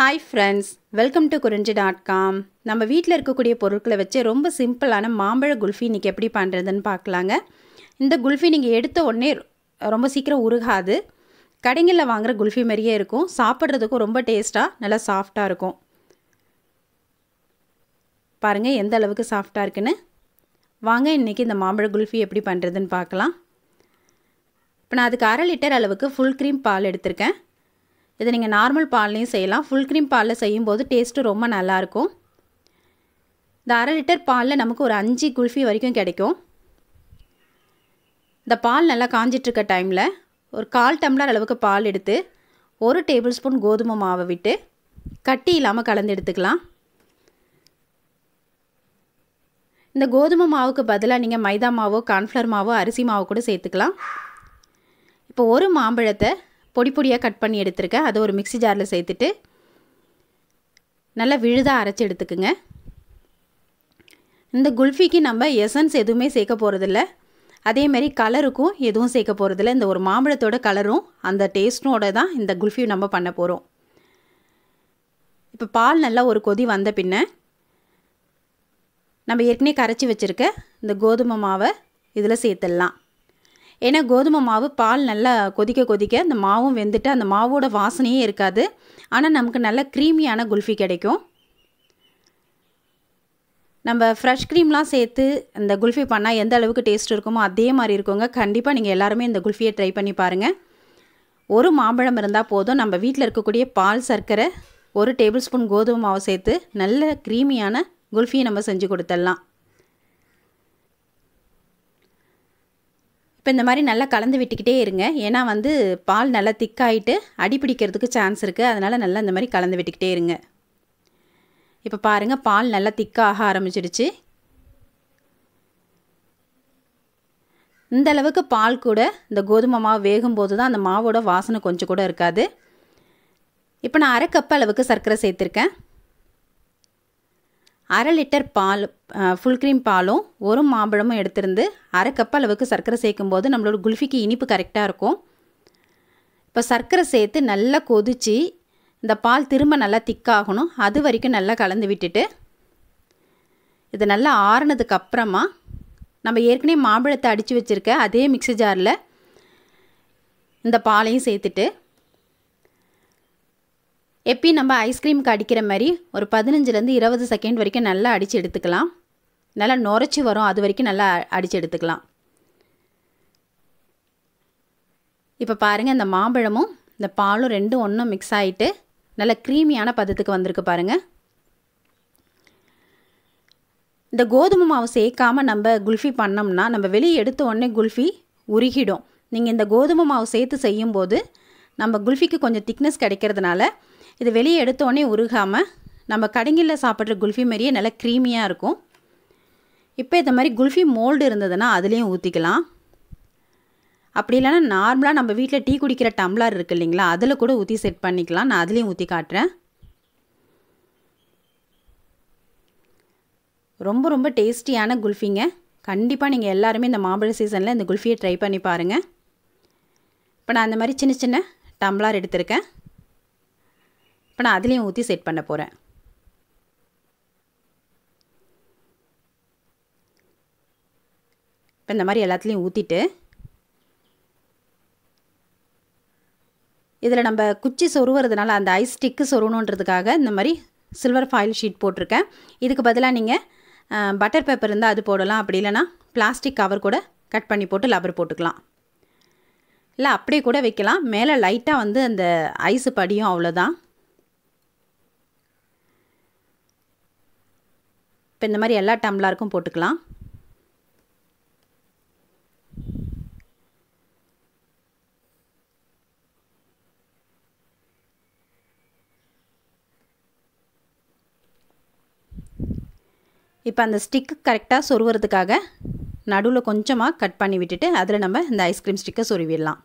Hi friends welcome to Kurinji dot com நம்ம வீட்டில் இருக்கக்கூடிய பொருட்களை வச்சு ரொம்ப சிம்பிளான மாம்பழ குல்ஃபி இன்றைக்கி எப்படி பண்ணுறதுன்னு பார்க்கலாங்க. இந்த குல்ஃபி நீங்கள் எடுத்த உடனே ரொம்ப சீக்கிரம் உருகாது. கடைங்களில் வாங்குகிற குல்ஃபி மாதிரியே இருக்கும். சாப்பிட்றதுக்கும் ரொம்ப டேஸ்ட்டாக நல்லா சாஃப்டாக இருக்கும். பாருங்கள் எந்த அளவுக்கு சாஃப்டாக இருக்குன்னு. வாங்க இன்றைக்கி இந்த மாம்பழ குல்ஃபி எப்படி பண்ணுறதுன்னு பார்க்கலாம். இப்போ நான் அதுக்கு அரை லிட்டர் அளவுக்கு ஃபுல் க்ரீம் பால் எடுத்திருக்கேன். இதை நீங்கள் நார்மல் பால்லையும் செய்யலாம். ஃபுல் க்ரீம் பாலில் செய்யும்போது டேஸ்ட்டு ரொம்ப நல்லாயிருக்கும். இந்த அரை லிட்டர் பாலில் நமக்கு ஒரு அஞ்சு குல்ஃபி வரைக்கும் கிடைக்கும். இந்த பால் நல்லா காஞ்சிட்ருக்க டைமில் ஒரு கால் டம்ளர் அளவுக்கு பால் எடுத்து ஒரு டேபிள் ஸ்பூன் கோதுமை மாவை விட்டு கட்டி இல்லாமல் கலந்து எடுத்துக்கலாம். இந்த கோதுமை மாவுக்கு பதிலாக நீங்கள் மைதா மாவோ கார்ன்ஃப்ளவர் மாவோ அரிசி மாவோ கூட சேர்த்துக்கலாம். இப்போ ஒரு மாம்பழத்தை பொடி பொடியாக கட் பண்ணி எடுத்துருக்கேன். அதை ஒரு மிக்சி ஜாரில் சேர்த்துட்டு நல்லா விழுதாக அரைச்சி எடுத்துக்குங்க. இந்த குல்ஃபிக்கு நம்ம எசன்ஸ் எதுவுமே சேர்க்க போகிறதில்ல அதேமாரி கலருக்கும் எதுவும் சேர்க்க போகிறதில்ல இந்த ஒரு மாம்பழத்தோட கலரும் அந்த டேஸ்ட்டோட தான் இந்த குல்ஃபி நம்ம பண்ண போகிறோம் இப்போ பால் நல்லா ஒரு கொதி வந்த பின்ன நம்ம ஏற்கனவே கரைச்சி வச்சுருக்க இந்த கோதுமை மாவை இதில் சேர்த்துடலாம். ஏன்னா கோதுமை மாவு பால் நல்லா கொதிக்க கொதிக்க அந்த மாவும் வெந்துட்டு அந்த மாவோட வாசனையே இருக்காது. ஆனால் நமக்கு நல்ல க்ரீமியான குல்ஃபி கிடைக்கும். நம்ம ஃப்ரெஷ் க்ரீம்லாம் சேர்த்து இந்த குல்ஃபி பண்ணால் எந்த அளவுக்கு டேஸ்ட் இருக்குமோ அதே மாதிரி இருக்குங்க. கண்டிப்பாக நீங்கள் எல்லாருமே இந்த குல்ஃபியை ட்ரை பண்ணி பாருங்கள் ஒரு மாம்பழம் இருந்தால் போதும். நம்ம வீட்டில் இருக்கக்கூடிய பால் சர்க்கரை ஒரு டேபிள் ஸ்பூன் கோதுமை மாவு சேர்த்து நல்ல க்ரீமியான குல்ஃபியை நம்ம செஞ்சு கொடுத்துடலாம். இப்போ இந்த மாதிரி நல்லா கலந்து விட்டுக்கிட்டே இருங்க. ஏன்னா வந்து பால் நல்லா திக்காயிட்டு அடி பிடிக்கிறதுக்கு சான்ஸ் இருக்குது அதனால் நல்லா இந்த மாதிரி கலந்து விட்டுக்கிட்டே இருங்க. இப்போ பாருங்கள் பால் நல்லா திக்காக ஆரம்பிச்சிடுச்சு. இந்த அளவுக்கு பால் கூட இந்த கோதுமை மாவு வேகும்போது தான் அந்த மாவோட வாசனை கொஞ்சம் கூட இருக்காது. இப்போ நான் அரை கப் அளவுக்கு சர்க்கரை சேர்த்துருக்கேன். அரை லிட்டர் பால் ஃபுல் க்ரீம் பாலும் ஒரு மாம்பழமும் எடுத்திருந்து அரை கப் அளவுக்கு சர்க்கரை சேர்க்கும்போது நம்மளோட குல்ஃபிக்கு இனிப்பு கரெக்டாக இருக்கும். இப்போ சர்க்கரை சேர்த்து நல்லா கொதித்து இந்த பால் திரும்ப நல்லா திக்காகணும் அது வரைக்கும் நல்லா கலந்து விட்டுட்டு இது நல்லா ஆறுனதுக்கு அப்புறமா நம்ம ஏற்கனவே மாம்பழத்தை அடித்து வச்சுருக்க அதே மிக்சி ஜாரில் இந்த பாலையும் சேர்த்துட்டு எப்பயும் நம்ம ஐஸ்கிரீமுக்கு அடிக்கிற மாதிரி ஒரு பதினஞ்சுலேருந்து இருபது செகண்ட் வரைக்கும் நல்லா அடித்து எடுத்துக்கலாம். நல்லா நுரைச்சி வரும். அது வரைக்கும் நல்லா அடித்து எடுத்துக்கலாம். இப்போ பாருங்கள் இந்த மாம்பழமும் இந்த பாலும் ரெண்டும் ஒன்றும் மிக்ஸ் ஆகிட்டு நல்ல க்ரீமியான பதத்துக்கு வந்திருக்கு பாருங்கள் இந்த கோதுமை மாவு சேர்க்காமல் நம்ம குல்ஃபி பண்ணோம்னா நம்ம வெளியே எடுத்த உடனே குல்ஃபி உருகிடும். நீங்கள் இந்த கோதுமை மாவு சேர்த்து செய்யும்போது நம்ம குல்ஃபிக்கு கொஞ்சம் திக்னஸ் கிடைக்கிறதுனால இது வெளியே எடுத்தோடனே உருகாமல் நம்ம கடைங்களில் சாப்பிட்ற குல்ஃபி மாதிரியே நல்லா க்ரீமியாக இருக்கும். இப்போ இந்த மாதிரி குல்ஃபி மோல்டு இருந்ததுன்னா அதுலேயும் ஊற்றிக்கலாம் அப்படி இல்லைன்னா நார்மலாக நம்ம வீட்டில் டீ குடிக்கிற டம்ளர் இருக்குது இல்லைங்களா அதில் கூட ஊற்றி செட் பண்ணிக்கலாம். நான் அதுலேயும் ஊற்றி காட்டுறேன். ரொம்ப ரொம்ப டேஸ்டியான குல்ஃபிங்க. கண்டிப்பாக நீங்கள் எல்லாருமே இந்த மாம்பழ சீசனில் இந்த குல்ஃபியை ட்ரை பண்ணி பாருங்கள் இப்போ நான் அந்த மாதிரி சின்ன சின்ன டம்ளர் எடுத்திருக்கேன். இப்போ நான் அதுலேயும் ஊற்றி செட் பண்ண போகிறேன் இப்போ இந்த மாதிரி எல்லாத்துலேயும் ஊற்றிட்டு இதில் நம்ம குச்சி சொருவுறதுனால அந்த ஐஸ் ஸ்டிக்கு சொருகணுன்றதுக்காக இந்த மாதிரி சில்வர் ஃபாயில் ஷீட் போட்டிருக்கேன். இதுக்கு பதிலாக நீங்கள் பட்டர் பேப்பர் இருந்தால் அது போடலாம். அப்படி இல்லைனா பிளாஸ்டிக் கவர் கூட கட் பண்ணி போட்டு லப்பர் போட்டுக்கலாம். இல்லை அப்படியே கூட வைக்கலாம். மேலே லைட்டாக வந்து அந்த ஐஸு படியும் அவ்வளோதான் இப்போ இந்த மாதிரி எல்லா டம்ளாருக்கும் போட்டுக்கலாம். இப்போ அந்த ஸ்டிக்கு கரெக்டாக சொருவுறதுக்காக நடுவில் கொஞ்சமாக கட் பண்ணி விட்டுட்டு அதில் நம்ம இந்த ஐஸ்கிரீம் ஸ்டிக்கை சொருவிடலாம்.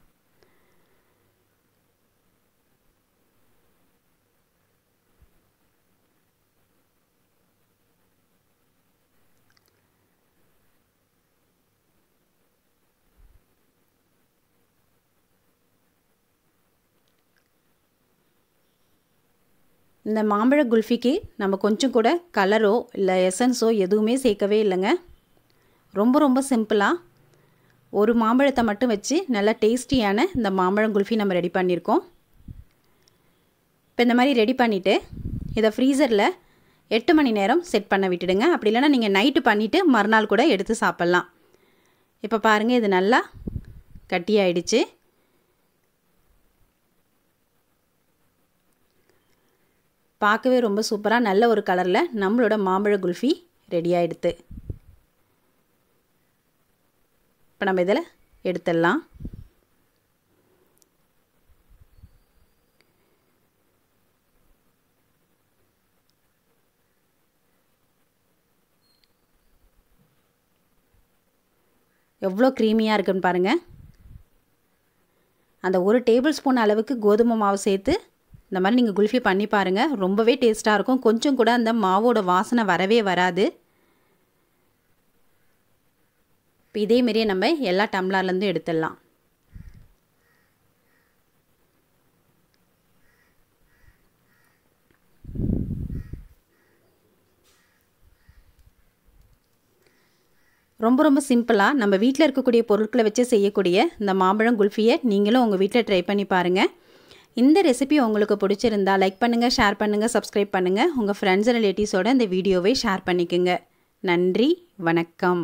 இந்த மாம்பழ குல்ஃபிக்கு நம்ம கொஞ்சம் கூட கலரோ இல்லை எசன்ஸோ எதுவுமே சேர்க்கவே இல்லைங்க. ரொம்ப ரொம்ப சிம்பிளாக ஒரு மாம்பழத்தை மட்டும் வச்சு நல்லா டேஸ்டியான இந்த மாம்பழம் குல்ஃபி நம்ம ரெடி பண்ணியிருக்கோம். இப்போ இந்த மாதிரி ரெடி பண்ணிவிட்டு இதை ஃப்ரீசரில் எட்டு மணி நேரம் செட் பண்ண விட்டுடுங்க. அப்படி இல்லைன்னா நீங்கள் நைட்டு பண்ணிவிட்டு மறுநாள் கூட எடுத்து சாப்பிட்லாம். இப்போ பாருங்கள் இது நல்லா கட்டியாயிடுச்சு. பார்க்கவே ரொம்ப சூப்பராக நல்ல ஒரு கலரில் நம்மளோட மாம்பழ குல்ஃபி ரெடி ஆகிடுது இப்போ நம்ம இதில் எடுத்துடலாம். எவ்வளோ க்ரீமியாக இருக்குன்னு பாருங்கள் அந்த ஒரு டேபிள் ஸ்பூன் அளவுக்கு கோதுமை மாவு சேர்த்து இந்த மாதிரி நீங்கள் குல்ஃபி பண்ணி பாருங்கள் ரொம்பவே டேஸ்ட்டாக இருக்கும். கொஞ்சம் கூட அந்த மாவோட வாசனை வரவே வராது. இப்போ இதேமாரியே நம்ம எல்லா டம்ளர்லேருந்தும் எடுத்துடலாம். ரொம்ப ரொம்ப சிம்பிளாக நம்ம வீட்டில் இருக்கக்கூடிய பொருட்களை வச்சு செய்யக்கூடிய இந்த மாம்பழம் குல்ஃபியை நீங்களும் உங்கள் வீட்டில் ட்ரை பண்ணி பாருங்கள் இந்த ரெசிபி உங்களுக்கு பிடிச்சிருந்தா லைக் பண்ணுங்கள் ஷேர் பண்ணுங்கள் சப்ஸ்கிரைப் பண்ணுங்கள் உங்கள் ஃப்ரெண்ட்ஸ் ரிலேட்டிவ்ஸோட இந்த வீடியோவை ஷேர் பண்ணிக்கோங்க. நன்றி வணக்கம்.